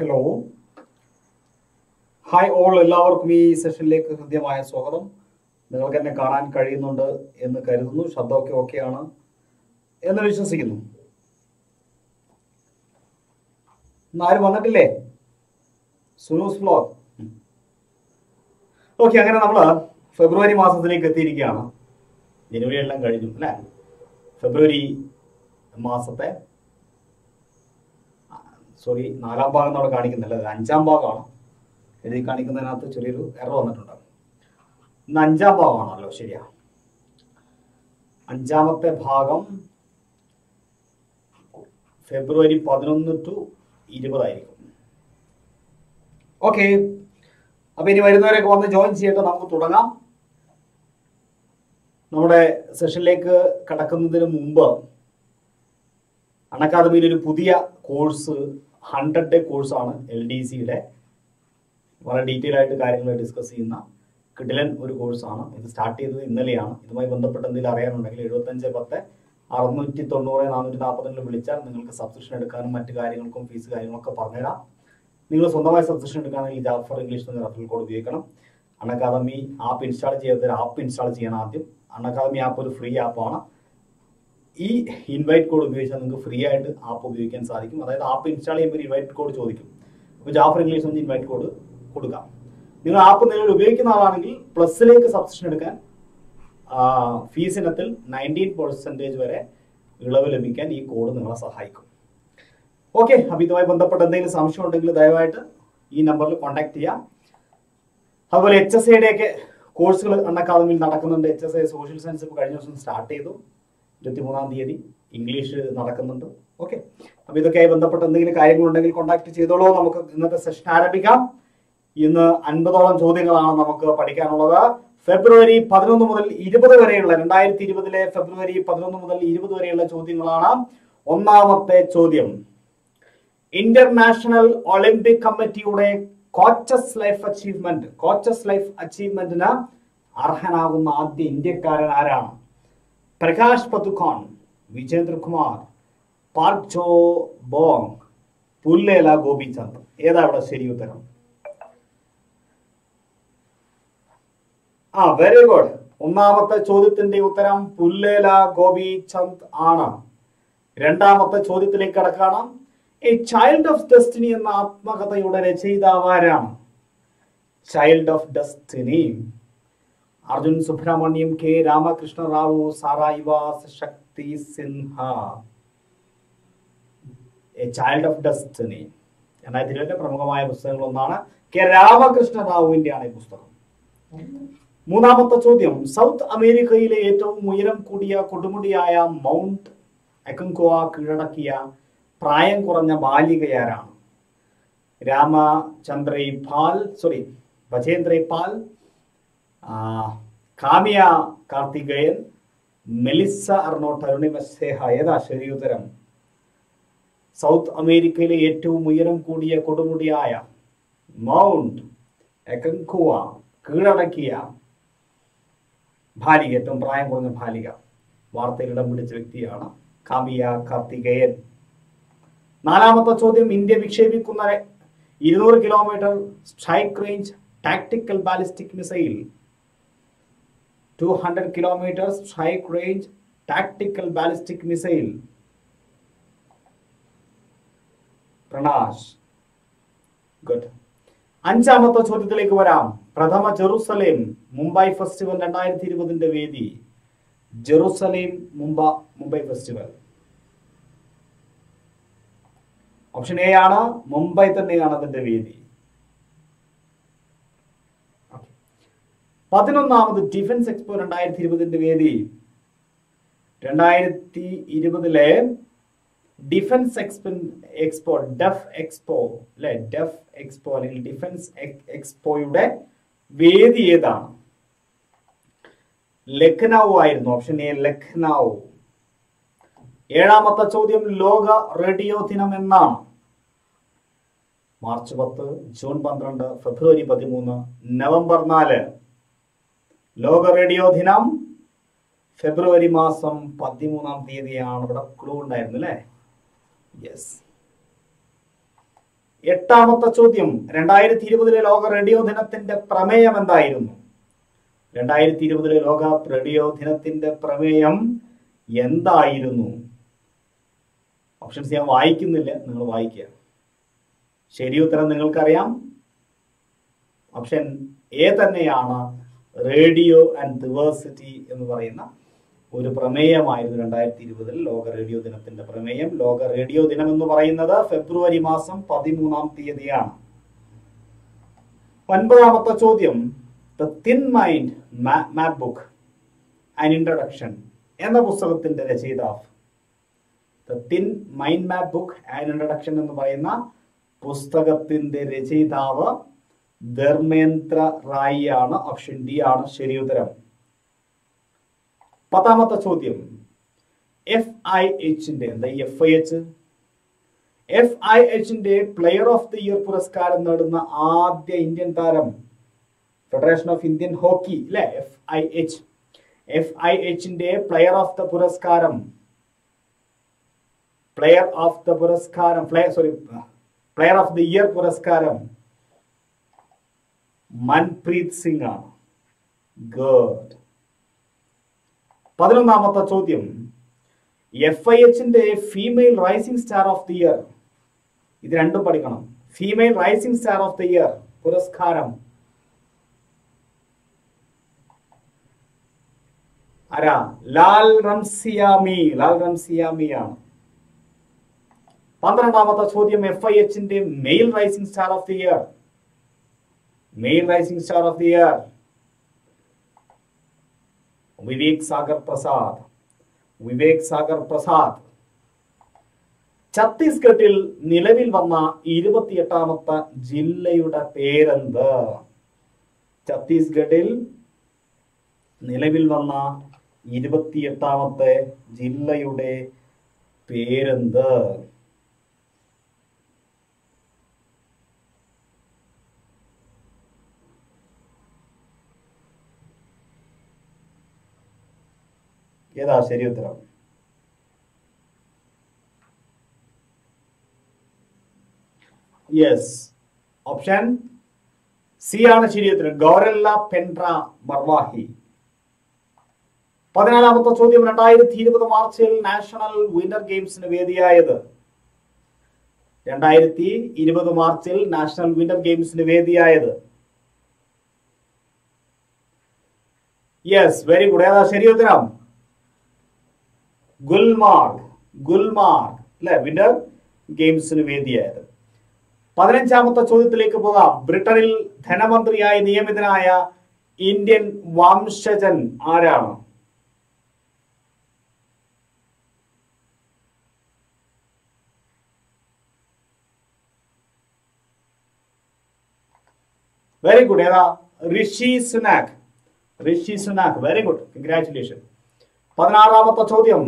Hello hi all എല്ലാവർക്കും ഈ സെഷനിലേക്ക് ഹൃദ്യമായ സ്വാഗതം. നിങ്ങൾക്ക് എന്നെ കാണാൻ കഴിയുന്നുണ്ട് എന്ന് കരുതുന്നു. ശബ്ദമൊക്കെ ഓക്കെയാണ് എന്ന് വിശ്വസിക്കുന്നു. ആരും വന്നിട്ടില്ലേ? സുനൂസ് വ്ലോഗ് ഓക്കെ അങ്ങനെ നമ്മൾ ഫെബ്രുവരി മാസത്തിലേക്ക് എത്തിയിരിക്കുകയാണ്. ജനുവരി എല്ലാം കഴിഞ്ഞു അല്ലേ? ഫെബ്രുവരി മാസത്തെ സോറി നാലാം ഭാഗം നമ്മൾ കാണിക്കുന്നില്ല. അത് അഞ്ചാം ഭാഗമാണ്. എഴുതി കാണിക്കുന്നതിനകത്ത് ചെറിയൊരു എറർ വന്നിട്ടുണ്ട്. ഇന്ന് അഞ്ചാം ഭാഗമാണല്ലോ ശരിയാ. അഞ്ചാമത്തെ ഭാഗം ഫെബ്രുവരി പതിനൊന്ന് ടു ഇരുപതായിരിക്കും ഓക്കെ അപ്പൊ ഇനി വരുന്നവരൊക്കെ വന്ന് ജോയിൻ ചെയ്യട്ടെ നമുക്ക് തുടങ്ങാം. നമ്മുടെ സെഷനിലേക്ക് കടക്കുന്നതിന് മുമ്പ് അണക്കാദമിയിൽ ഒരു പുതിയ കോഴ്സ് ഹൺഡ്രഡ് ഡേ കോഴ്സാണ് എൽ ഡി സിയുടെ വളരെ ഡീറ്റെയിൽ ആയിട്ട് കാര്യങ്ങൾ ഡിസ്കസ് ചെയ്യുന്ന കിടിലൻ ഒരു കോഴ്സാണ്. ഇത് സ്റ്റാർട്ട് ചെയ്തത് ഇന്നലെയാണ്. ഇതുമായി ബന്ധപ്പെട്ട് എന്തെങ്കിലും അറിയാനുണ്ടെങ്കിൽ എഴുപത്തഞ്ച് പത്ത് അറുന്നൂറ്റി തൊണ്ണൂറ് നാനൂറ്റി നാൽപ്പത്തിരണ്ടിൽ വിളിച്ചാൽ നിങ്ങൾക്ക് സബ്സ്ക്രിപ്ഷൻ എടുക്കാനും മറ്റു കാര്യങ്ങൾക്കും ഫീസ് കാര്യങ്ങളൊക്കെ പറഞ്ഞുതരാം. നിങ്ങൾ സ്വന്തമായി സബ്സ്ക്രിപ്ഷൻ എടുക്കുകയാണെങ്കിൽ ജാഫർ ഇംഗ്ലീഷ് എന്ന റഫറൽ കോഡ് ഉപയോഗിക്കണം. അൺ അക്കാദമി ആപ്പ് ഇൻസ്റ്റാൾ ചെയ്യാത്ത ആപ്പ് ഇൻസ്റ്റാൾ ചെയ്യണം ആദ്യം. അൺ അക്കാദമി ആപ്പ് ഒരു ഫ്രീ ആപ്പാണ്. ഈ ഇൻവൈറ്റ് കോഡ് ഉപയോഗിച്ചാൽ നിങ്ങൾക്ക് ഫ്രീ ആയിട്ട് ആപ്പ് ഉപയോഗിക്കാൻ സാധിക്കും. അതായത് ആപ്പ് ഇൻസ്റ്റാൾ ചെയ്യുമ്പോൾ ഇൻവൈറ്റ് കോഡ് ചോദിക്കും. അപ്പോൾ ജാഫർ ഇംഗ്ലീഷ് എന്ന് ഇൻവൈറ്റ് കോഡ് കൊടുക്കാം. നിങ്ങൾ ആപ്പ് നിലവിൽ ഉപയോഗിക്കുന്ന ആളാണെങ്കിൽ പ്ലസിലേക്ക് സബ്സ്ക്രിപ്ഷൻ എടുക്കാൻ ഫീസ് ഇനത്തിൽ നയന്റീൻ പെർസെന്റേജ് വരെ ഇളവ് ലഭിക്കാൻ ഈ കോഡ് നിങ്ങളെ സഹായിക്കും. ഓക്കെ അപ്പോൾ ഇതുമായി ബന്ധപ്പെട്ട് എന്തെങ്കിലും സംശയം ഉണ്ടെങ്കിൽ ദയവായിട്ട് ഈ നമ്പറിൽ കോൺടാക്ട് ചെയ്യാം. അതുപോലെ എച്ച് എസ് ഐയുടെ ഒക്കെ കോഴ്സുകൾ അൺ അക്കാദമിയിൽ നടക്കുന്നുണ്ട്. H S I social science ഇപ്പോൾ കഴിഞ്ഞ ദിവസം സ്റ്റാർട്ട് ചെയ്തു. ഇരുപത്തിമൂന്നാം തീയതി ഇംഗ്ലീഷ് നടക്കുന്നുണ്ട്. ഓക്കെ അപ്പോൾ ഇതൊക്കെയായി ബന്ധപ്പെട്ട് എന്തെങ്കിലും കാര്യങ്ങളുണ്ടെങ്കിൽ കോൺടാക്ട് ചെയ്തോളൂ. നമുക്ക് ഇന്നത്തെ സെഷൻ ആരംഭിക്കാം. ഇന്ന് അൻപതോളം ചോദ്യങ്ങളാണ് നമുക്ക് പഠിക്കാനുള്ളത്. ഫെബ്രുവരി പതിനൊന്ന് മുതൽ ഇരുപത് വരെയുള്ള രണ്ടായിരത്തി ഇരുപതിലെ ഫെബ്രുവരി പതിനൊന്ന് മുതൽ ഇരുപത് വരെയുള്ള ചോദ്യങ്ങളാണ്. ഒന്നാമത്തെ ചോദ്യം. ഇന്റർനാഷണൽ ഒളിമ്പിക് കമ്മിറ്റിയുടെ coaches life achievement coaches life അച്ചീവ്മെന്റിന് അർഹനാകുന്ന ആദ്യ ഇന്ത്യക്കാരൻ ആരാണ്? Prakash Padukone Vijendrakumar Park Jo Bong Pullela Gopichand. ഏതാ ഇവിടെ ശരി ഉത്തരം? ആ വെരി ഗുഡ് ഒന്നാമത്തെ ചോദ്യത്തിന്റെ ഉത്തരം പുല്ലേല ഗോപിചന്ദ് ആണ്. രണ്ടാമത്തെ ചോദ്യത്തിലേക്ക് കടക്കണം എ ചൈൽഡ് ഓഫ് ഡെസ്റ്റിനി എന്ന ആത്മകഥയുടെ രചയിതാവ് ആരാണ്? Child of destiny Arjun Subrahmanyam K. Ramakrishna Rao സാറായിവാസ് Shakti Sinha. A child of destiny രണ്ടായിരത്തി ഇരുപതിലെ പ്രമുഖമായ പുസ്തകങ്ങളൊന്നാണ് കെ. രാമകൃഷ്ണ റാവുവിന്റെ ഈ പുസ്തകം. മൂന്നാമത്തെ ചോദ്യം. സൗത്ത് അമേരിക്കയിലെ ഏറ്റവും ഉയരം കൂടിയ കൊടുമുടിയായ മൗണ്ട് എക്കൻകോവ കീഴടക്കിയ പ്രായം കുറഞ്ഞ ബാലികയാരാണ് രാമചന്ദ്രൈ പാൽ sorry Bachendri Pal Kamya Karthikeyan Melissa Arnot Arunima Sinha ഏതാ ശരിയുതരം സൗത്ത് അമേരിക്കയിലെ ഏറ്റവും ഉയരം കൂടിയ കൊടുമുടിയായ മൗണ്ട് എക്കൻകുവ കീഴടക്കിയ ഭാലിക ഏറ്റവും പ്രായം കുറഞ്ഞ ഭാലിക വാർത്തയിൽ ഇടം പിടിച്ച വ്യക്തിയാണ് കാമിയ കാർത്തികേയൻ. നാലാമത്തെ ചോദ്യം ഇന്ത്യ വിക്ഷേപിക്കുന്ന ഇരുന്നൂറ് kilometre strike range tactical ballistic missile two kilometers strike range range ballistic missile. Pranash good അഞ്ചാമത്തെ ചോദ്യത്തിലേക്ക് വരാം. പ്രഥമ ജെറുസലേം മുംബൈ ഫെസ്റ്റിവൽ രണ്ടായിരത്തി ഇരുപതിന്റെ വേദി. Jerusalem മുംബ Mumbai festival. Option A ആണ് മുംബൈ തന്നെയാണ് അതിന്റെ വേദി. പതിനൊന്നാമത് ഡിഫൻസ് എക്സ്പോ രണ്ടായിരത്തി ഇരുപതിന്റെ വേദി. രണ്ടായിരത്തി ഇരുപതിലെ ഡിഫൻസ് എക്സ്പെൻ എക്സ്പോ ഡെഫ് എക്സ്പോ അല്ലെ? ഡെഫ് എക്സ്പോ അല്ലെങ്കിൽ ഡിഫൻസ് എക്സ്പോയുടെ വേദി ഏതാണ്? ലക്നൗ ആയിരുന്നു. ഓപ്ഷൻ എ ലക്നൗ ഏഴാമത്തെ ചോദ്യം ലോക റേഡിയോ ദിനം എന്നാണ്. മാർച്ച് പത്ത് ജൂൺ പന്ത്രണ്ട് ഫെബ്രുവരി പതിമൂന്ന് നവംബർ നാല്. ലോക റേഡിയോ ദിനം ഫെബ്രുവരി മാസം പതിമൂന്നാം തീയതിയാണ് ഇവിടെ ക്ലൂ ഉണ്ടായിരുന്നു അല്ലേ? യെസ് എട്ടാമത്തെ ചോദ്യം. രണ്ടായിരത്തി ഇരുപതിലെ ലോക റേഡിയോ ദിനത്തിന്റെ പ്രമേയം എന്തായിരുന്നു? രണ്ടായിരത്തി ഇരുപതിലെ ലോക റേഡിയോ ദിനത്തിന്റെ പ്രമേയം എന്തായിരുന്നു? ഓപ്ഷൻസ് ഞാൻ വായിക്കുന്നില്ല നിങ്ങൾ വായിക്കുക. ശരി ഉത്തരം നിങ്ങൾക്കറിയാം. ഓപ്ഷൻ എ തന്നെയാണ് റേഡിയോ ആൻഡ് ഡിവേഴ്സിറ്റി എന്ന് പറയുന്ന ഒരു പ്രമേയമായിരുന്നു രണ്ടായിരത്തി ഇരുപതിൽ ലോക റേഡിയോ ദിനത്തിന്റെ പ്രമേയം. ലോക റേഡിയോ ദിനം എന്ന് പറയുന്നത് ഫെബ്രുവരി മാസം പതിമൂന്നാം തീയതിയാണ്. ഒൻപതാമത്തെ ചോദ്യം the thin mind map book an introduction എന്ന പുസ്തകത്തിന്റെ രചയിതാവ്. The thin mind map book an introduction എന്ന് പറയുന്ന പുസ്തകത്തിന്റെ രചയിതാവ് ധർമ്മേന്ദ്ര റായി ആണ് ഓപ്ഷൻ ഡി ആണ് ശരി ഉത്തരം. പത്താമത്തെ ചോദ്യം. എഫ് ഐ എച്ചിന്റെ എന്താ F I H F I എച്ചിന്റെ player of the year പുരസ്കാരം നേടുന്ന ആദ്യ ഇന്ത്യൻ താരം ഫെഡറേഷൻ ഓഫ് ഇന്ത്യൻ ഹോക്കി അല്ലെ F I H F I എച്ചിന്റെ player of the പുരസ്കാരം. പ്ലെയർ ഓഫ് ദ പുരസ്കാരം. Sorry player of the year പുരസ്കാരം. മൻപ്രീത് സിംഗ് ആണ് ഗുഡ് പതിനൊന്നാമത്തെ ചോദ്യം. F I എച്ചിന്റെ female rising star of the year ഇത് രണ്ടും പഠിക്കണം. Female rising star of the year പുരസ്കാരം. ആരാ? ലാൽ റംസിയാമി. ലാൽ റംസിയാമി ആണ് പന്ത്രണ്ടാമത്തെ ചോദ്യം. F I എച്ചിന്റെ male rising star of the year male rising star of the year Vivek Sagar Prasad Vivek Sagar Prasad ഛത്തീസ്ഗഡിൽ നിലവിൽ വന്ന ഇരുപത്തിയെട്ടാമത്തെ ജില്ലയുടെ പേരെന്ത്? ഛത്തീസ്ഗഡിൽ നിലവിൽ വന്ന ഇരുപത്തിയെട്ടാമത്തെ ജില്ലയുടെ പേരെന്ത്? ഏതാ ശരി ഉത്തരം? യെസ് ഓപ്ഷൻ സി ആണ് ശരി ഉത്തരം. ഗൗരല്ല പെൻട്ര മർവാഹി. പതിനാലാമത്തെ ചോദ്യം. രണ്ടായിരത്തി ഇരുപത് മാർച്ചിൽ നാഷണൽ വിന്റർ ഗെയിംസിന് വേദിയായത്. രണ്ടായിരത്തി ഇരുപത് മാർച്ചിൽ നാഷണൽ വിന്റർ ഗെയിംസിന് വേദിയായത്. യെസ് വെരി ഗുഡ് ഏതാ ശരി ഉത്തരം? ഗുൽമാർഗ് ഗുൽമാർഗ് അല്ലെ? വിന്റർ ഗെയിംസിന് വേദിയായത്. പതിനഞ്ചാമത്തെ ചോദ്യത്തിലേക്ക് പോകാം. ബ്രിട്ടനിൽ ധനമന്ത്രിയായി നിയമിതനായ ഇന്ത്യൻ വംശജൻ ആരാണ്? വെരി ഗുഡ് ഏതാ? Rishi Sunak Rishi Sunak very good congratulation പതിനാറാമത്തെ ചോദ്യം.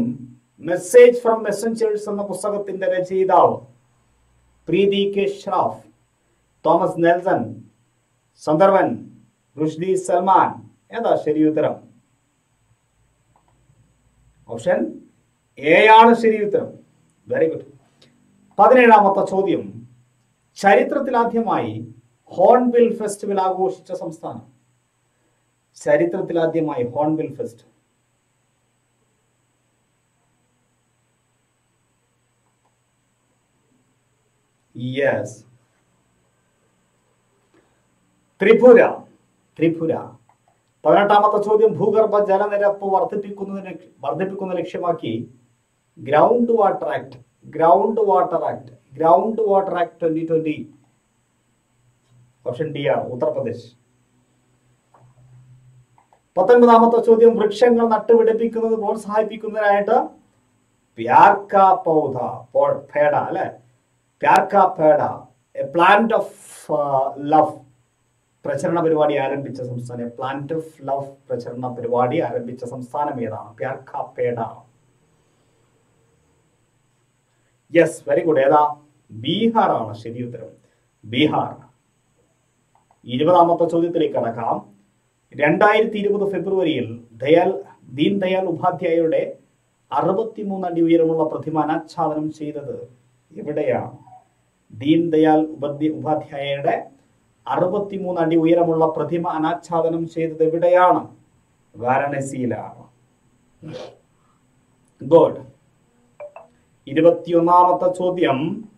മെസ്സേജ് ഫ്രം മെസ്സഞ്ചേഴ്സ് എന്ന പുസ്തകത്തിന്റെ രചയിതാവ് Preeti K Shroff Thomas Nelson Zondervan Rushdie Salman. ഏതാ ശരി ഉത്തരം? ഓപ്ഷൻ എ ആണ് ശരി ഉത്തരം. വെരി ഗുഡ് പതിനേഴാമത്തെ ചോദ്യം. ചരിത്രത്തിലാദ്യമായി ഹോൺബിൽ ഫെസ്റ്റിവൽ ആഘോഷിച്ച സംസ്ഥാനം. ചരിത്രത്തിലാദ്യമായി Hornbill fest. Yes Tripura Tripura. പതിനെട്ടാമത്തെ ചോദ്യം ഭൂഗർഭ ജലനിരപ്പ് വർദ്ധിപ്പിക്കുന്നതിന് വർദ്ധിപ്പിക്കുന്ന ലക്ഷ്യമാക്കി ground water act ground water act ground water act twenty twenty option D ആണ് ഉത്തർപ്രദേശ്. പത്തൊൻപതാമത്തെ ചോദ്യം വൃക്ഷങ്ങൾ നട്ടുപിടിപ്പിക്കുന്നത് പ്രോത്സാഹിപ്പിക്കുന്നതിനായിട്ട് പ്യാർക്ക പൗധ പേട അല്ലെ? Pyar ka Ped a plant of love പ്രചരണ പരിപാടി ആരംഭിച്ച സംസ്ഥാനം. പ്ലാന്റ് ഓഫ് ലവ് പ്രചരണ പരിപാടി ആരംഭിച്ച സംസ്ഥാനം ഏതാണ്? Pyar ka Ped yes very good ഏതാ? ബീഹാർ ആണ് ശരി ഉത്തരം. ബീഹാർ. ഇരുപതാമത്തെ ചോദ്യത്തിലേക്ക് കടക്കാം. രണ്ടായിരത്തി ഇരുപത് ഫെബ്രുവരിയിൽ ദയാൽ ദീൻ ദയാൽ ഉപാധ്യായയുടെ അറുപത്തിമൂന്ന് അടി ഉയരമുള്ള പ്രതിമ അനാച്ഛാദനം ചെയ്തത് എവിടെയാണ്? ദീൻ ദയാൽ ഉപാധ്യ- ഉപാധ്യായയുടെ അറുപത്തിമൂന്ന് അടി ഉയരമുള്ള പ്രതിമ അനാച്ഛാദനം ചെയ്തത് എവിടെയാണ്? വാരണസിയിലാണ്. ഗോഡ്. ഇരുപത്തിയൊന്നാമത്തെ ചോദ്യം.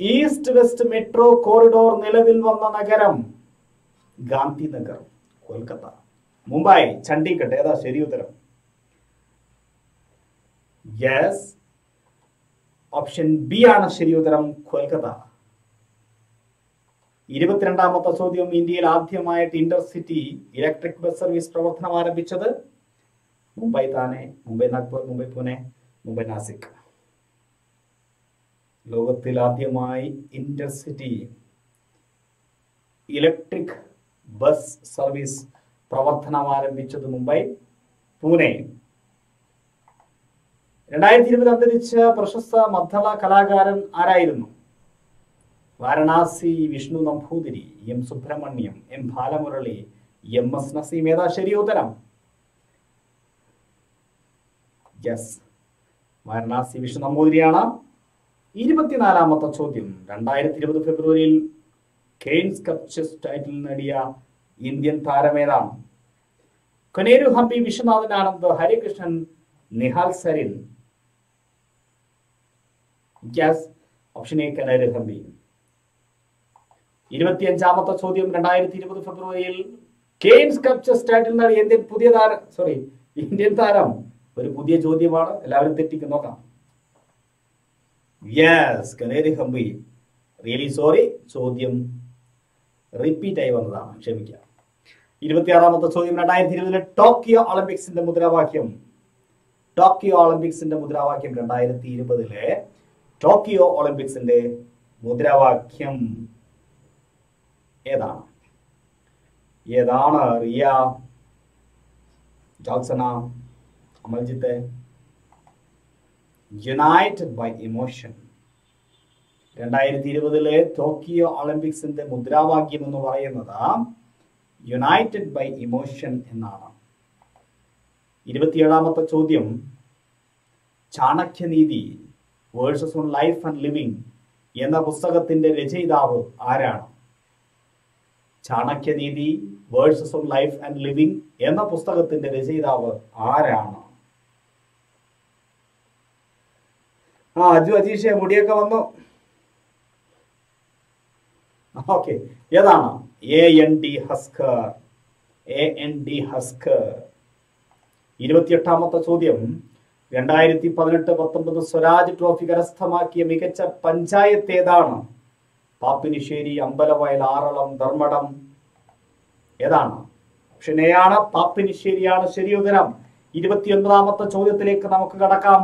ഈസ്റ്റ് വെസ്റ്റ് മെട്രോ കോറിഡോർ നിലവിൽ വന്ന നഗരം ഗാന്ധിനഗർ കൊൽക്കത്ത. മുംബൈ ചണ്ഡീഗഡ് ഏതാ ശരി ഉത്തരം? യെസ് ഓപ്ഷൻ ബി ആണ് ശരി ഉത്തരം കൊൽക്കത്ത. ഇരുപത്തിരണ്ടാമത്തെ ചോദ്യം ഇന്ത്യയിൽ ആദ്യമായിട്ട് ഇന്റർസിറ്റി ഇലക്ട്രിക് ബസ് സർവീസ് പ്രവർത്തനം ആരംഭിച്ചത്? മുംബൈ താനെ മുംബൈ നാഗ്പൂർ മുംബൈ പൂനെ മുംബൈ നാസിക്. ലോകത്തിൽ ആദ്യമായി ഇന്റർസിറ്റി ഇലക്ട്രിക് ബസ് സർവീസ് പ്രവർത്തനം ആരംഭിച്ചത് മുംബൈ പൂനെ. രണ്ടായിരത്തി ഇരുപതിൽ അന്തരിച്ച പ്രശസ്ത മദ്ദള കലാകാരൻ ആരായിരുന്നു? Varanasi Vishnu Namboothiri M Subrahmanyam M Balamurali M S Naseem. ഏതാ ശരി ഉത്തരം? യെസ് വാരണാസി വിഷ്ണു നമ്പൂതിരിയാണ്. ഇരുപത്തിനാലാമത്തെ ചോദ്യം. രണ്ടായിരത്തി ഇരുപത് ഫെബ്രുവരിയിൽ കെയ്ൻസ് കപ്പ് ചെസ് ടൈറ്റിൽ നേടിയ Indian താരമേതാണ് Koneru Humpy Viswanathan Anand Harikrishnan Nihal Sarin yes option A Koneru Humpy ഇരുപത്തിയഞ്ചാമത്തെ ചോദ്യം രണ്ടായിരത്തി ഇരുപത് ഫെബ്രുവരിയിൽ കെയിൻസ് കപ്പ് സ്റ്റാറ്റിൽ നിന്നാണ് ഇന്ത്യൻ പുതിയ താരം സോറി ഇന്ത്യൻ താരം. ഒരു പുതിയ ചോദ്യമാണ്. എല്ലാവരും തെറ്റിക്കും നോക്കാം. Yes Koneru Humpy really sorry ചോദ്യം റിപ്പീറ്റ് ആയി വന്നതാണ്. ക്ഷമിക്കുക ഇരുപത്തിയാറാമത്തെ ചോദ്യം രണ്ടായിരത്തി ഇരുപതിലെ ടോക്കിയോ ഒളിമ്പിക്സിന്റെ മുദ്രാവാക്യം. ടോക്കിയോ ഒളിമ്പിക്സിന്റെ മുദ്രാവാക്യം രണ്ടായിരത്തി ഇരുപതിലെ ടോക്കിയോ ഒളിമ്പിക്സിന്റെ മുദ്രാവാക്യം ഏതാണ്? ഏതാണ് Riya Jyotsna Amaljith? United by emotion രണ്ടായിരത്തി ഇരുപതിലെ ടോക്കിയോ ഒളിമ്പിക്സിന്റെ മുദ്രാവാക്യം എന്ന് പറയുന്നത് യുണൈറ്റഡ് ബൈ ഇമോഷൻ എന്നാണ്. ഇരുപത്തിയേഴാമത്തെ ചോദ്യം Chanakya Neeti verses on life and living എന്ന പുസ്തകത്തിന്റെ രചയിതാവ് ആരാണ്? Chanakya Neeti verses on life and living എന്ന പുസ്തകത്തിന്റെ രചയിതാവ് ആരാണ്? ആ അജു അജീഷെ മുടിയൊക്കെ വന്നു. ഓക്കെ ഏതാണ്? എ എൻ ഡി ഹസ്കർ എ എൻ ഡി ഹസ്കർ ഇരുപത്തിയെട്ടാമത്തെ ചോദ്യം. രണ്ടായിരത്തി പതിനെട്ട് പത്തൊമ്പത് സ്വരാജ് ട്രോഫി കരസ്ഥമാക്കിയ മികച്ച പഞ്ചായത്ത് ഏതാണ്? പാപ്പിനിശ്ശേരി അമ്പലവയൽ ആറളം ധർമ്മടം. ഏതാണ്? ഓപ്ഷൻ എ ആണ് പാപ്പിനിശ്ശേരിയാണ് ശരി ഉത്തരം? ഇരുപത്തിയൊൻപതാമത്തെ ചോദ്യത്തിലേക്ക് നമുക്ക് കടക്കാം.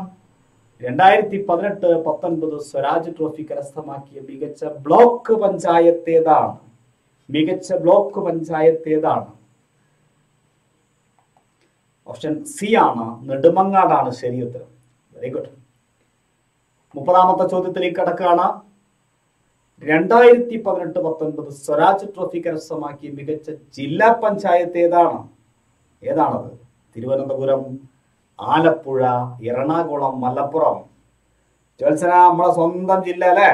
രണ്ടായിരത്തി പതിനെട്ട് പത്തൊൻപത് സ്വരാജ് ട്രോഫി കരസ്ഥമാക്കിയ മികച്ച ബ്ലോക്ക് പഞ്ചായത്ത് ഏതാണ്? മികച്ച ബ്ലോക്ക് പഞ്ചായത്ത് ഏതാണ്? ഓപ്ഷൻ സി ആണ് നെടുമങ്ങാടാണ് ശരി ഉത്തരം വെരി ഗുഡ് മുപ്പതാമത്തെ ചോദ്യത്തിലേക്ക് കടക്കുകയാണ്. രണ്ടായിരത്തി പതിനെട്ട് പത്തൊൻപത് സ്വരാജ് ട്രോഫി കരസ്ഥമാക്കി മികച്ച ജില്ലാ പഞ്ചായത്ത് ഏതാണ്? ഏതാണത്? തിരുവനന്തപുരം ആലപ്പുഴ എറണാകുളം മലപ്പുറം. ജോത്സന നമ്മളെ സ്വന്തം ജില്ല അല്ലേ?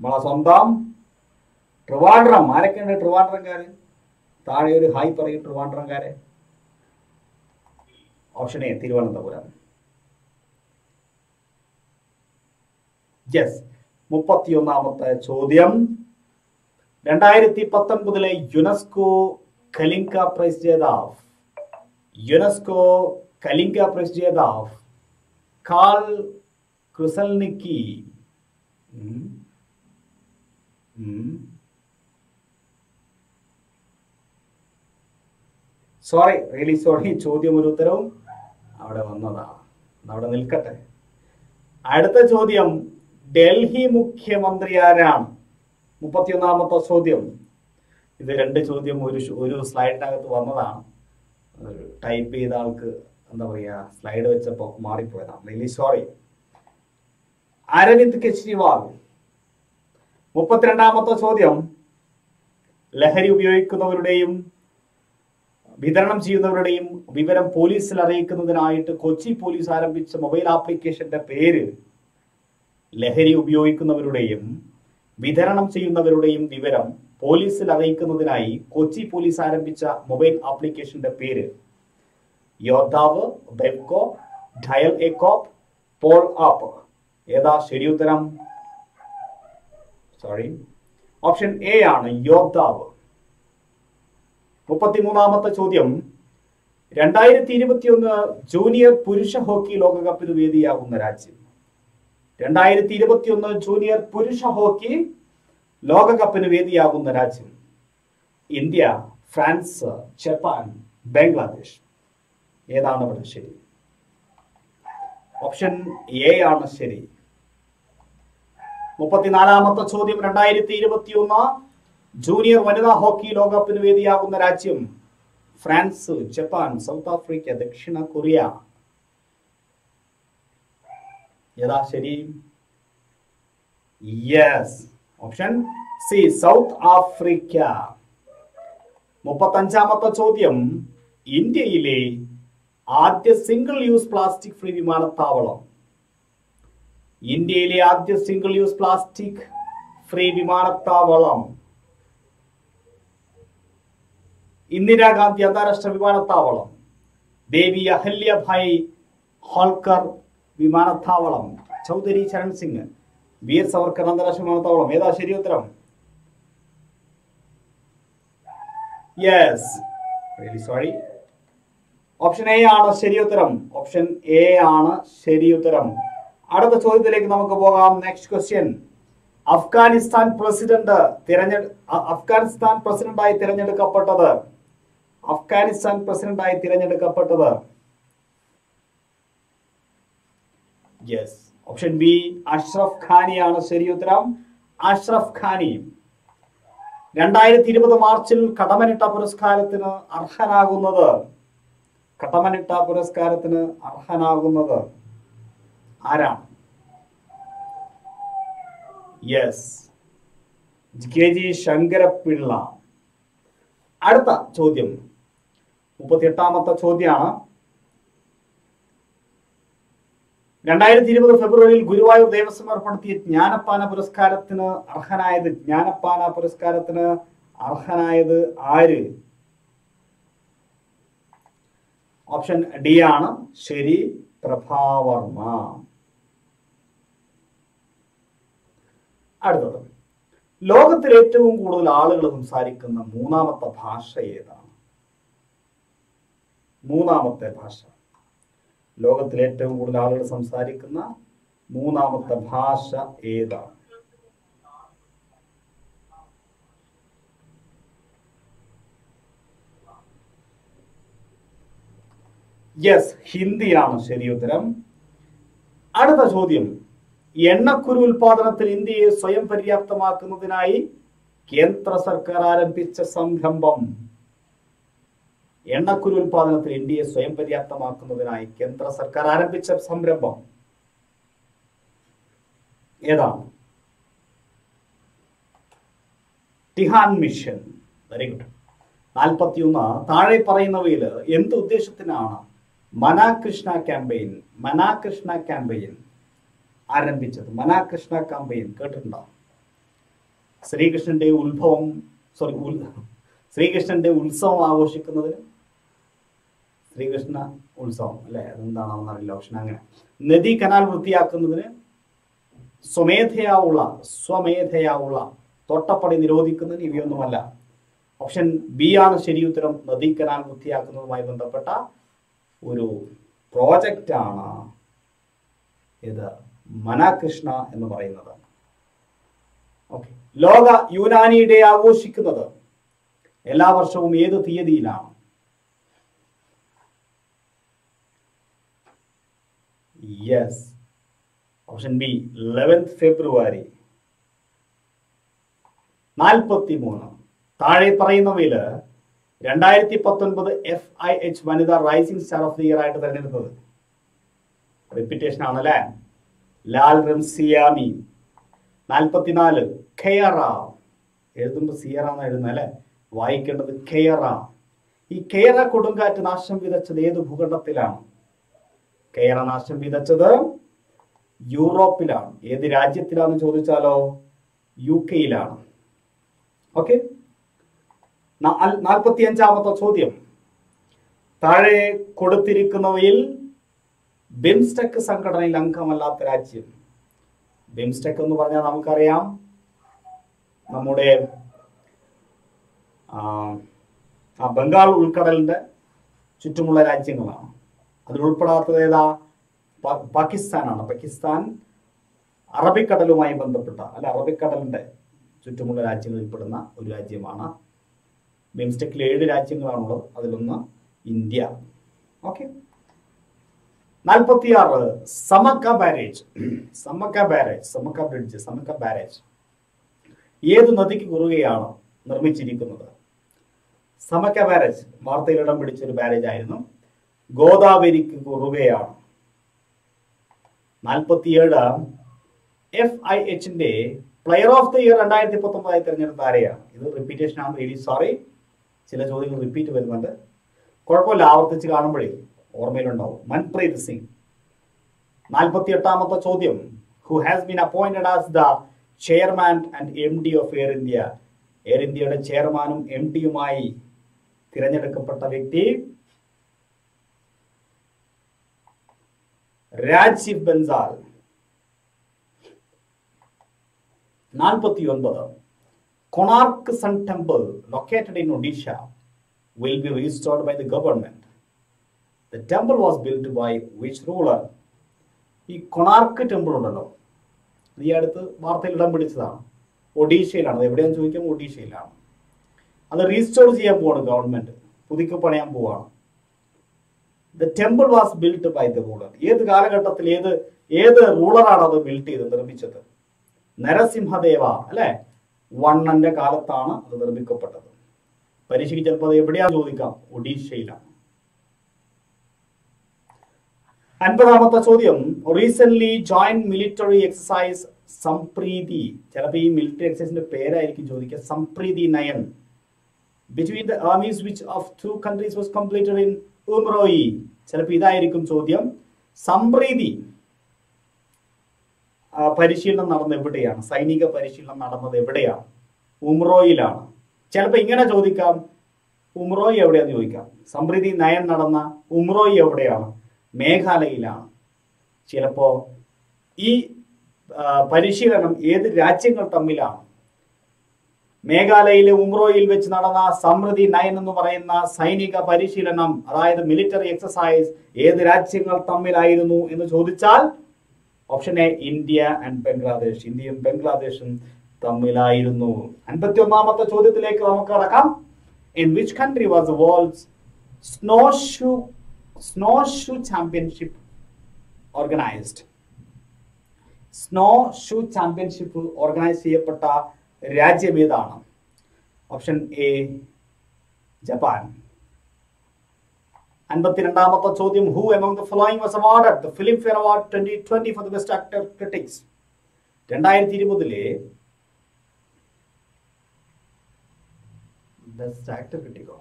നമ്മളെ സ്വന്തം ട്രിവാൻഡ്രം. ആരൊക്കെയുണ്ട് ട്രിവാൻഡ്രംകാര്? താഴെ ഒരു ഹായ് പറയും ട്രിവാൻഡ്രംകാരെ. ഓപ്ഷൻ എ തിരുവനന്തപുരം യെസ് മുപ്പത്തിയൊന്നാമത്തെ ചോദ്യം രണ്ടായിരത്തി പത്തൊൻപതിലെ യുനെസ്കോ കലിംക പ്രൈസ് ജേതാവ് യുനെസ്കോ കലിംക പ്രൈസ് ജേതാവ് കാൾ ക്രിസൽനിക്കി ഉം. ഉം. സോറി റിയലി സോറി ചോദ്യം ഒരു ഉത്തരവും അവിടെ വന്നതാണ് അവിടെ നിൽക്കട്ടെ. അടുത്ത ചോദ്യം ഡൽഹി മുഖ്യമന്ത്രി ആരാണ് മുപ്പത്തിയൊന്നാമത്തെ ചോദ്യം. ഇത് രണ്ട് ചോദ്യം ഒരു ഒരു സ്ലൈഡിനകത്ത് വന്നതാണ്. ടൈപ്പ് ചെയ്ത ആൾക്ക് എന്താ പറയാ സ്ലൈഡ് വെച്ചപ്പോൾ മാറിപ്പോയതാണ് റിയലി സോറി അരവിന്ദ് കെജ്രിവാൾ. മുപ്പത്തിരണ്ടാമത്തെ ചോദ്യം ലഹരി ഉപയോഗിക്കുന്നവരുടെയും വിതരണം ചെയ്യുന്നവരുടെയും വിവരം പോലീസിൽ അറിയിക്കുന്നതിനായിട്ട് കൊച്ചി പോലീസ് ആരംഭിച്ച മൊബൈൽ ആപ്ലിക്കേഷന്റെ പേര് ലഹരി ഉപയോഗിക്കുന്നവരുടെയും വിതരണം ചെയ്യുന്നവരുടെയും വിവരം പോലീസിൽ അറിയിക്കുന്നതിനായി കൊച്ചി പോലീസ് ആരംഭിച്ച മൊബൈൽ ആപ്ലിക്കേഷന്റെ പേര് യോദ്ധാവ് ബെബ്കോ ഡയൽ എക്കോപ്പ് പോൾ ആപ്പ്. ഏതാ ശരി ഉത്തരം? സോറി ഓപ്ഷൻ എ ആണ് യോദ്ധാവ്. മുപ്പത്തിമൂന്നാമത്തെ ചോദ്യം. രണ്ടായിരത്തി ഇരുപത്തിയൊന്ന് ജൂനിയർ പുരുഷ ഹോക്കി ലോകകപ്പിന് വേദിയാകുന്ന രാജ്യം. രണ്ടായിരത്തി ഇരുപത്തിയൊന്ന് ജൂനിയർ പുരുഷ ഹോക്കി ലോകകപ്പിന് വേദിയാകുന്ന രാജ്യം. India France Japan Bangladesh. ഏതാണ് ഇവിടെ ശരി? ഓപ്ഷൻ എ ആണ് ശരി. മുപ്പത്തിനാലാമത്തെ ചോദ്യം. രണ്ടായിരത്തി ഇരുപത്തിയൊന്ന് ജൂനിയർ വനിതാ ഹോക്കി ലോകകപ്പിന് വേദിയാകുന്ന രാജ്യം ഫ്രാൻസ് ജപ്പാൻ സൗത്ത് ആഫ്രിക്ക ദക്ഷിണ കൊറിയ. ഏതാ ശരി? Yes option C south Africa. മുപ്പത്തഞ്ചാമത്തെ ചോദ്യം. ഇന്ത്യയിലെ ആദ്യ സിംഗിൾ യൂസ് പ്ലാസ്റ്റിക് ഫ്രീ വിമാനത്താവളം. ഇന്ത്യയിലെ ആദ്യ സിംഗിൾ യൂസ് പ്ലാസ്റ്റിക് ഫ്രീ വിമാനത്താവളം ഇന്ദിരാഗാന്ധി അന്താരാഷ്ട്ര വിമാനത്താവളം ദേവി അഹല്യഭായ് ഹോൾക്കർ വിമാനത്താവളം ചൗധരി ചരൺ സിംഗ് വീർ സവർക്കർ അന്താരാഷ്ട്ര വിമാനത്താവളം. ഏതാ ശരി ഉത്തരം? യെസ് സോറി ഓപ്ഷൻ എ ആണ് ശരി ഉത്തരം. ഓപ്ഷൻ എ ആണ് ശരി ഉത്തരം. അടുത്ത ചോദ്യത്തിലേക്ക് നമുക്ക് പോകാം. നെക്സ്റ്റ് ക്വസ്റ്റ്യൻ അഫ്ഗാനിസ്ഥാൻ പ്രസിഡന്റ് തിരഞ്ഞെടു അഫ്ഗാനിസ്ഥാൻ പ്രസിഡന്റായി തിരഞ്ഞെടുക്കപ്പെട്ടത് അഫ്ഗാനിസ്ഥാൻ പ്രസിഡന്റായി തിരഞ്ഞെടുക്കപ്പെട്ടത്? യെസ് ഓപ്ഷൻ ബി അഷ്റഫ് ഖാനിയാണ്. ശരി ഉത്തരം. അഷ്റഫ് ഖാനി. രണ്ടായിരത്തി ഇരുപത് മാർച്ചിൽ കടമനിട്ട പുരസ്കാരത്തിന് അർഹനാകുന്നത്? കടമനിട്ട പുരസ്കാരത്തിന് അർഹനാകുന്നത് ആരാണ്? യെസ് കെ ജി ശങ്കരപ്പിള്ള അടുത്ത ചോദ്യം. മുപ്പത്തിയെട്ടാമത്തെ ചോദ്യമാണ് രണ്ടായിരത്തി ഇരുപത് ഫെബ്രുവരിയിൽ ഗുരുവായൂർ ദേവസ്വം ഏർപ്പെടുത്തിയ ജ്ഞാനപ്പാന പുരസ്കാരത്തിന് അർഹനായത്? ജ്ഞാനപ്പാന പുരസ്കാരത്തിന് അർഹനായത് ആര്? ഓപ്ഷൻ ഡി ആണ് ശരി പ്രഭാവർമ്മ. അടുത്തത്. ലോകത്തിൽ ഏറ്റവും കൂടുതൽ ആളുകൾ സംസാരിക്കുന്ന മൂന്നാമത്തെ ഭാഷ ഏതാണ്? മൂന്നാമത്തെ ഭാഷ. ലോകത്തിൽ ഏറ്റവും കൂടുതൽ ആളുകൾ സംസാരിക്കുന്ന മൂന്നാമത്തെ ഭാഷ ഏതാണ്? യെസ് ഹിന്ദിയാണ് ശരി ഉത്തരം. അടുത്ത ചോദ്യം. എണ്ണക്കുരു ഉൽപാദനത്തിൽ ഇന്ത്യയെ സ്വയം പര്യാപ്തമാക്കുന്നതിനായി കേന്ദ്ര സർക്കാർ ആരംഭിച്ച സംരംഭം. എണ്ണക്കുരു ഉൽപാദനത്തിൽ ഇന്ത്യയെ സ്വയം പര്യാപ്തമാക്കുന്നതിനായി കേന്ദ്ര സർക്കാർ ആരംഭിച്ച സംരംഭം ഏതാണ്? ടിഹാൻ മിഷൻ. വെരി ഗുഡ് നാൽപ്പത്തിയൊന്ന് താഴെ പറയുന്നവയിൽ എന്ത് ഉദ്ദേശത്തിനാണ് മനാകൃഷ്ണ ക്യാമ്പയിൻ മനാകൃഷ്ണ ക്യാമ്പയിൻ ആരംഭിച്ചത്? മനാകൃഷ്ണ ക്യാമ്പയിൻ കേട്ടിട്ടുണ്ടോ? ശ്രീകൃഷ്ണന്റെ ഉത്ഭവം സോറി ശ്രീകൃഷ്ണന്റെ ഉത്സവം ആഘോഷിക്കുന്നതിന് ശ്രീകൃഷ്ണ ഉത്സവം അല്ലെ? അതെന്താണെന്ന് അറിയില്ല. ഓപ്ഷൻ അങ്ങനെ. നദി കനാൽ വൃത്തിയാക്കുന്നതിന് സ്വമേധയാവുള്ള സ്വമേധയാവുള്ള തൊട്ടപ്പണി നിരോധിക്കുന്നതിന് ഇവയൊന്നുമല്ല. ഓപ്ഷൻ ബി ആണ് ശരി ഉത്തരം നദി കനാൽ വൃത്തിയാക്കുന്നതുമായി ബന്ധപ്പെട്ട ഒരു പ്രോജക്റ്റ് ആണ് ഇത് മനാകൃഷ്ണ എന്ന് പറയുന്നത്. ഓക്കെ. ലോക യുനാനി ഡേ ആഘോഷിക്കുന്നത് എല്ലാ വർഷവും ഏത് തീയതിയിലാണ്? യെസ് ഓപ്ഷൻ ബി ലെവൻത് ഫെബ്രുവരി നാൽപ്പത്തി മൂന്ന് താഴെ പറയുന്നവയിൽ രണ്ടായിരത്തി പത്തൊൻപത് F I H Vanitha rising star of the year ആയിട്ട് തിരഞ്ഞെടുത്തത്. റെപ്യൂട്ടേഷൻ ആണല്ലേ? ലാൽ റംസിയാമി. നാൽപ്പത്തിനാല് ഖെയറ എഴുതുമ്പോൾ സിയറ എന്ന് എഴുതുന്നത് വായിക്കേണ്ടത് ഖെയറ ഈ ഖെയറ കൊടുങ്കാറ്റ് നാശം വിതച്ചത് ഏത് ഭൂഖണ്ഡത്തിലാണ്? ഖെയറ നാശം വിതച്ചത് യൂറോപ്പിലാണ്. ഏത് രാജ്യത്തിലാണെന്ന് ചോദിച്ചാലോ? യു കെയിലാണ് ഓക്കെ നാൽപ്പത്തി അഞ്ചാമത്തെ ചോദ്യം. താഴെ കൊടുത്തിരിക്കുന്നവയിൽ ബിംസ്റ്റെക് സംഘടനയിൽ അംഗമല്ലാത്ത രാജ്യം. ബിംസ്റ്റെക് എന്ന് പറഞ്ഞാൽ നമുക്കറിയാം നമ്മുടെ ബംഗാൾ ഉൾക്കടലിന്റെ ചുറ്റുമുള്ള രാജ്യങ്ങളാണ്. അതിൽ ഉൾപ്പെടാത്തത് ഏതാ പാകിസ്ഥാനാണ്. പാകിസ്ഥാൻ അറബിക്കടലുമായി ബന്ധപ്പെട്ട അല്ല അറബിക്കടലിന്റെ ചുറ്റുമുള്ള രാജ്യങ്ങളിൽ പെടുന്ന ഒരു രാജ്യമാണ്. ബിംസ്റ്റെക്കിൽ ഏഴ് രാജ്യങ്ങളാണുള്ളത്. അതിലൊന്ന് ഇന്ത്യ. ഓക്കെ നാൽപ്പത്തിയാറ് Sammakka barrage. Sammakka barrage Sammakka bridge Sammakka barrage. ഏത് നദിക്ക് കുറുകയാണ് നിർമ്മിച്ചിരിക്കുന്നത്? സമക്ക ബാരേജ്. വാർത്തയിൽ ഇടം പിടിച്ച ഒരു ബാരേജ് ആയിരുന്നു ഗോദാവരിക്ക് കുറുകയാണ്. നാൽപ്പത്തിയേഴ് എഫ് ഐ എച്ചിന്റെ പ്ലെയർ ഓഫ് ദി ഇയർ രണ്ടായിരത്തി പത്തൊമ്പതായി തിരഞ്ഞെടുത്ത ആരെയാണ്? ഇത് റിപ്പീറ്റേഷൻ ആണ് റിയലി സോറി ചില ചോദ്യങ്ങൾ റിപ്പീറ്റ് വരുന്നുണ്ട്. കുഴപ്പമില്ല ആവർത്തിച്ച് കാണുമ്പോഴേ ഓർമ്മയിലുണ്ടാവും. മൻപ്രീത് സിംഗ്. നാൽപ്പത്തി എട്ടാമത്തെ ചോദ്യം who has been appointed as the chairman and M D of Air India Air ഇന്ത്യയുടെ ചെയർമാനും എം ഡിയുമായി തിരഞ്ഞെടുക്കപ്പെട്ട വ്യക്തി രാജീവ് ബൻസാൽ. നാൽപ്പത്തി ഒൻപത് Konark sun temple located in Odisha will be restored by the government. The temple was built by which ruler? ഈ Konark temple ഉണ്ടല്ലോ. ഈ അടുത്ത് വാർത്തയിൽ ഇടം പിടിച്ചതാണ്. ഒഡീഷയിലാണ്. എവിടെയാണെന്ന് ചോദിക്കാം? ഒഡീഷയിലാണ്. അത് റീസ്റ്റോർ ചെയ്യാൻ പോവാണ് ഗവൺമെന്റ് പുതുക്കി പണിയാൻ പോവാണ്. The temple was built by the ruler ഏത് കാലഘട്ടത്തിൽ ഏത് ഏത് റൂളറാണ് അത് ബിൽറ്റ് ചെയ്ത് നിർമ്മിച്ചത്? നരസിംഹദേവ അല്ലെ? വണ്ണന്റെ കാലത്താണ് അത് നിർമ്മിക്കപ്പെട്ടത്. പരീക്ഷയ്ക്ക് ചിലപ്പോൾ അത് എവിടെയാന്ന് ചോദിക്കാം. ഒഡീഷയിലാണ്. അൻപതാമത്തെ ചോദ്യം. Recent join military exercise Sampriti ചിലപ്പോൾ ഈ മിലിറ്ററി എക്സസൈസിന്റെ പേരായിരിക്കും ചോദിക്കുക. Sampriti nine between the armies which of two countries was completed in Umroi ചിലപ്പോൾ ഇതായിരിക്കും ചോദ്യം. സംപ്രീതി പരിശീലനം നടന്നത് എവിടെയാണ്? സൈനിക പരിശീലനം നടന്നത് എവിടെയാണ്? ഉമ്രോയിലാണ് ചിലപ്പോൾ ഇങ്ങനെ ചോദിക്കാം ഉമ്രോയി എവിടെയാന്ന് ചോദിക്കാം. സമൃദ്ധി നയം നടന്ന ഉമ്രോയി എവിടെയാണ്? മേഘാലയയിലാണ്. ചിലപ്പോ ഈ പരിശീലനം ഏത് രാജ്യങ്ങൾ തമ്മിലാണ്? മേഘാലയയിലെ ഉംറോയിൽ വെച്ച് നടന്ന സമൃദ്ധി നയൻ എന്ന് പറയുന്ന സൈനിക പരിശീലനം അതായത് മിലിറ്ററി എക്സസൈസ് ഏത് രാജ്യങ്ങൾ തമ്മിലായിരുന്നു എന്ന് ചോദിച്ചാൽ option A India and Bangladesh. ഇന്ത്യയും ബംഗ്ലാദേശും തമ്മിലായിരുന്നു. അൻപത്തി ഒന്നാമത്തെ ചോദ്യത്തിലേക്ക് നമുക്ക് കടക്കാം. In which country was world snow shoe snow shoe championship organised snow shoe championship organise ചെയ്യപ്പെട്ട രാജ്യം ഏതാണ് ഓപ്ഷൻ എ ജപ്പാൻ. അൻപത്തിരണ്ടാമത്തെ ചോദ്യം who among the following was award the Filmfare award twenty twenty for the best actor critics രണ്ടായിരത്തി ഇരുപതിലെ best actor കിട്ടിക്കോ?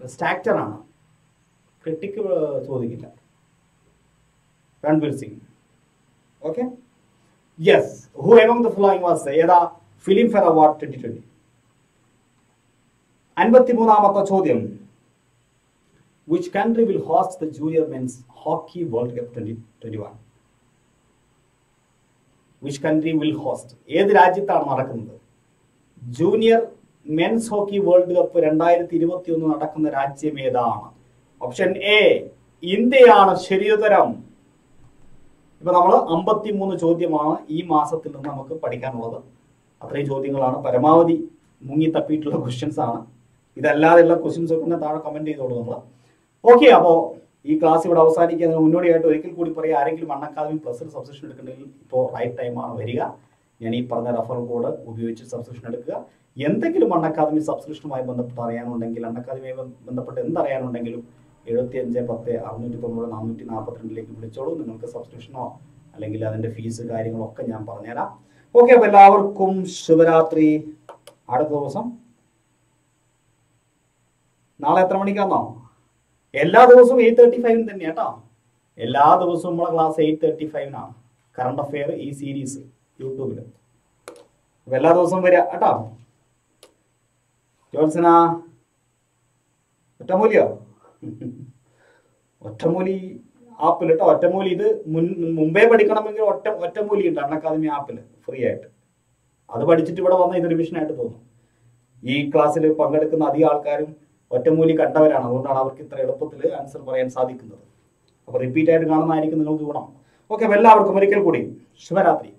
Best actor ആണ്? Critic ചോദിക്കില്ല. Ranveer Singh. Okay yes who among the following was ഏതാ Filmfare award twenty twenty അൻപത്തിമൂന്നാമത്തെ ചോദ്യം. Which country will host the junior men's hockey world cup twenty twenty one which country will host ഏത് രാജ്യത്താണ് നടക്കുന്നത്? Junior men's hockey world cup രണ്ടായിരത്തി ഇരുപത്തി ഒന്ന് നടക്കുന്ന രാജ്യം ഏതാണ്? ഓപ്ഷൻ എ ഇന്ത്യയാണ് ശരിയുത്തരം ഇപ്പൊ നമ്മൾ അമ്പത്തിമൂന്ന് ചോദ്യമാണ് ഈ മാസത്തിൽ നിന്ന് നമുക്ക് പഠിക്കാനുള്ളത്. അത്രയും ചോദ്യങ്ങളാണ്. പരമാവധി മുങ്ങി തപ്പിയിട്ടുള്ള ക്വസ്റ്റ്യൻസ് ആണ്. ഇതല്ലാതെയുള്ള ക്വസ്റ്റ്യൻസ് ഒക്കെ താഴെ കമന്റ് ചെയ്തോളൂ നമ്മൾ ഓക്കെ അപ്പോൾ ഈ ക്ലാസ് ഇവിടെ അവസാനിക്കുന്നതിന് മുന്നോടിയായിട്ട് ഒരിക്കൽ കൂടി പറയാം. ആരെങ്കിലും മണ്ണ അക്കാദമി പ്ലസ് സബ്സ്ക്രിപ്ഷൻ എടുക്കണമെങ്കിൽ ഇപ്പോൾ റൈറ്റ് ടൈമാണ് വരിക. ഞാൻ ഈ പറഞ്ഞ റഫറൽ കോഡ് ഉപയോഗിച്ച് സബ്സ്ക്രിപ്ഷൻ എടുക്കുക. എന്തെങ്കിലും മണ്ണ അക്കാദമി സബ്സ്ക്രിപ്ഷനുമായി ബന്ധപ്പെട്ട് അറിയാനുണ്ടെങ്കിൽ അൺ അക്കാദമിയുമായി ബന്ധപ്പെട്ട് എന്തറിയാനുണ്ടെങ്കിലും എഴുപത്തി അഞ്ച് പത്ത് അറുന്നൂറ്റി തൊണ്ണൂറ് നാനൂറ്റി നാൽപ്പത്തിരണ്ടിലേക്ക് വിളിച്ചോളൂ. നിങ്ങൾക്ക് സബ്സ്ക്രിപ്ഷനോ അല്ലെങ്കിൽ അതിന്റെ ഫീസ് കാര്യങ്ങളൊക്കെ ഞാൻ പറഞ്ഞുതരാം. ഓക്കെ അപ്പോൾ എല്ലാവർക്കും ശുഭരാത്രി. അടുത്ത ദിവസം. നാളെ എത്ര മണിക്കാന്നോ? എല്ലാ ദിവസവും എയ്റ്റ് തേർട്ടി ഫൈവിന് തന്നെ കേട്ടോ എല്ലാ ദിവസവും നമ്മളെ ക്ലാസ് എയ്റ്റ് തേർട്ടി ഫൈവിനാണ് കറണ്ട് അഫെയർ ഈ സീരീസ് യൂട്യൂബിൽ അപ്പൊ എല്ലാ ദിവസവും വരിക കേട്ടോ. ജോത്സന ഒറ്റമൂലിയോ? ഒറ്റമൂലി ആപ്പിൽ കേട്ടോ ഒറ്റമൂലി ഇത് മുൻ മുമ്പേ പഠിക്കണമെങ്കിൽ ഒറ്റ ഒറ്റമൂലി ഉണ്ട് അൺ അക്കാദമി ആപ്പിൽ ഫ്രീ ആയിട്ട്. അത് പഠിച്ചിട്ട് ഇവിടെ വന്ന ഇത് റിവിഷനായിട്ട് തോന്നും. ഈ ക്ലാസ്സിൽ പങ്കെടുക്കുന്ന അധികം ആൾക്കാരും ഒറ്റമൂലി കണ്ടവരാണ്. അതുകൊണ്ടാണ് അവർക്ക് ഇത്ര എളുപ്പത്തിൽ ആൻസർ പറയാൻ സാധിക്കുന്നത്. അപ്പോൾ റിപ്പീറ്റ് ആയിട്ട് കാണുന്നതായിരിക്കും നിങ്ങൾക്ക് ഗുണം. ഓക്കെ എല്ലാവർക്കും ഒരിക്കൽ കൂടി ശുഭരാത്രി.